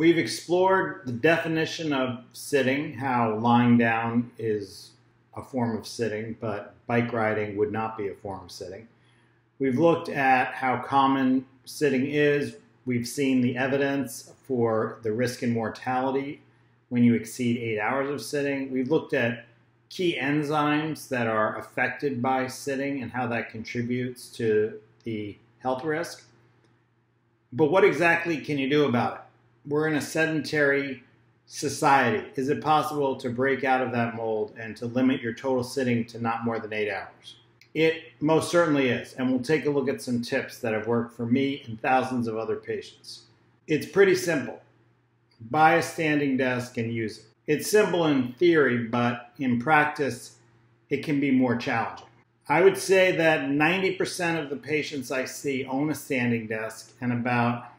We've explored the definition of sitting, how lying down is a form of sitting, but bike riding would not be a form of sitting. We've looked at how common sitting is. We've seen the evidence for the risk and mortality when you exceed eight hours of sitting. We've looked at key enzymes that are affected by sitting and how that contributes to the health risk. But what exactly can you do about it? We're in a sedentary society. Is it possible to break out of that mold and to limit your total sitting to not more than eight hours? It most certainly is. And we'll take a look at some tips that have worked for me and thousands of other patients. It's pretty simple buy a standing desk and use it. It's simple in theory, but in practice, it can be more challenging. I would say that 90% of the patients I see own a standing desk, and about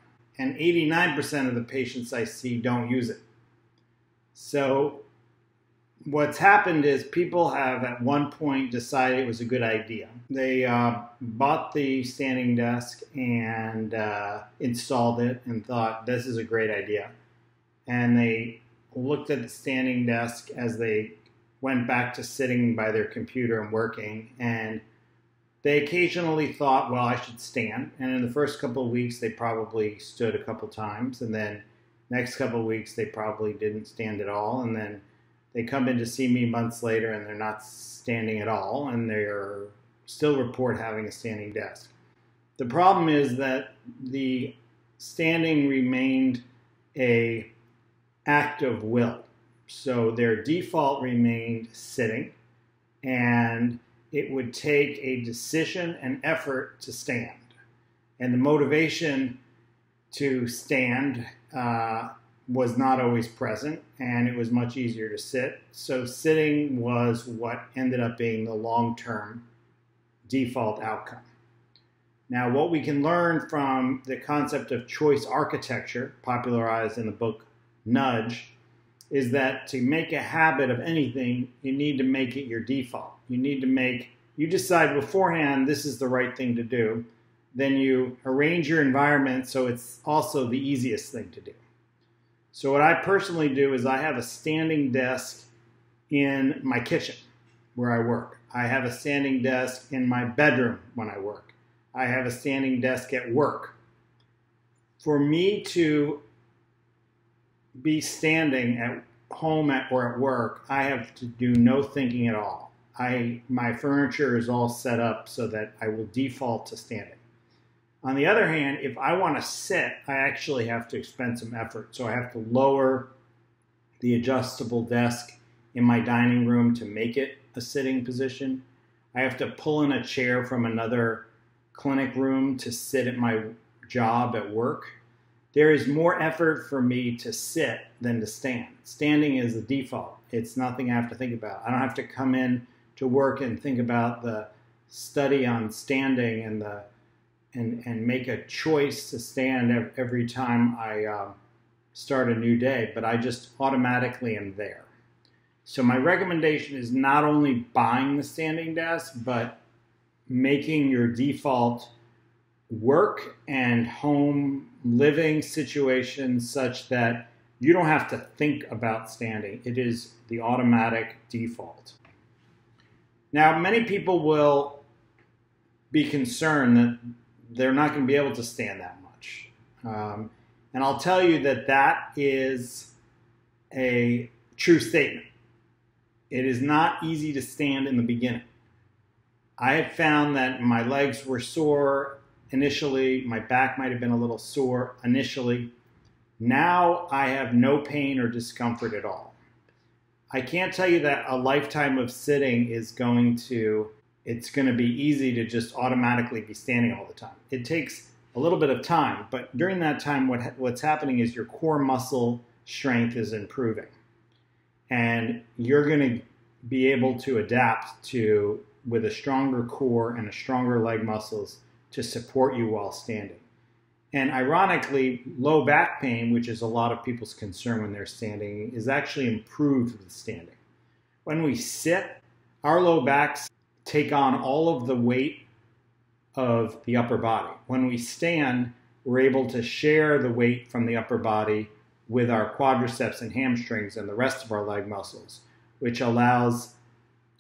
and 89% of the patients I see don't use it. So what's happened is people have at one point decided it was a good idea. They uh, bought the standing desk and uh, installed it and thought this is a great idea. And they looked at the standing desk as they went back to sitting by their computer and working and they occasionally thought, well, I should stand. And in the first couple of weeks, they probably stood a couple times. And then next couple of weeks, they probably didn't stand at all. And then they come in to see me months later and they're not standing at all and they're still report having a standing desk. The problem is that the standing remained a act of will. So their default remained sitting and it would take a decision and effort to stand. And the motivation to stand uh, was not always present and it was much easier to sit. So sitting was what ended up being the long-term default outcome. Now, what we can learn from the concept of choice architecture, popularized in the book Nudge, is that to make a habit of anything, you need to make it your default. You need to make, you decide beforehand this is the right thing to do. Then you arrange your environment so it's also the easiest thing to do. So what I personally do is I have a standing desk in my kitchen where I work. I have a standing desk in my bedroom when I work. I have a standing desk at work. For me to be standing at home at, or at work, I have to do no thinking at all. I my furniture is all set up so that I will default to standing. On the other hand, if I want to sit, I actually have to expend some effort. So I have to lower the adjustable desk in my dining room to make it a sitting position. I have to pull in a chair from another clinic room to sit at my job at work. There is more effort for me to sit than to stand. Standing is the default. It's nothing I have to think about. I don't have to come in to work and think about the study on standing and the and, and make a choice to stand every time I uh, start a new day, but I just automatically am there. So my recommendation is not only buying the standing desk, but making your default work and home living situation such that you don't have to think about standing. It is the automatic default. Now, many people will be concerned that they're not going to be able to stand that much. Um, and I'll tell you that that is a true statement. It is not easy to stand in the beginning. I have found that my legs were sore initially, my back might have been a little sore initially. Now I have no pain or discomfort at all. I can't tell you that a lifetime of sitting is going to it's going to be easy to just automatically be standing all the time. It takes a little bit of time, but during that time, what, what's happening is your core muscle strength is improving. And you're going to be able to adapt to, with a stronger core and a stronger leg muscles to support you while standing. And ironically, low back pain, which is a lot of people's concern when they're standing, is actually improved with standing. When we sit, our low backs take on all of the weight of the upper body. When we stand, we're able to share the weight from the upper body with our quadriceps and hamstrings and the rest of our leg muscles, which allows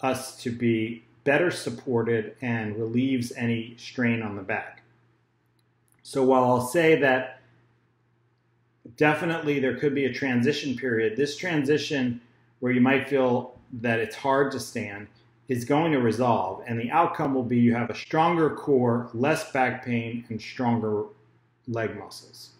us to be better supported and relieves any strain on the back. So while I'll say that definitely there could be a transition period, this transition where you might feel that it's hard to stand is going to resolve, and the outcome will be you have a stronger core, less back pain, and stronger leg muscles.